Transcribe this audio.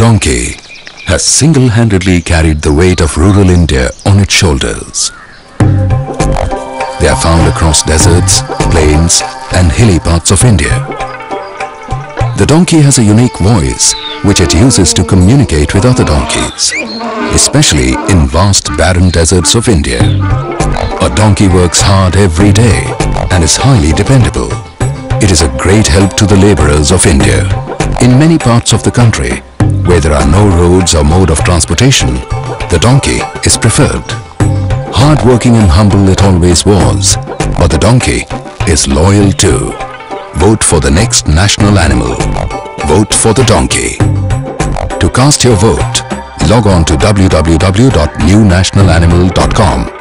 donkey has single-handedly carried the weight of rural India on its shoulders. They are found across deserts, plains and hilly parts of India. The donkey has a unique voice which it uses to communicate with other donkeys, especially in vast barren deserts of India. A donkey works hard every day and is highly dependable. It is a great help to the laborers of India. In many parts of the country, where there are no roads or mode of transportation, the donkey is preferred. Hard-working and humble it always was, but the donkey is loyal too. Vote for the next national animal. Vote for the donkey. To cast your vote, log on to www.newnationalanimal.com